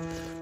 you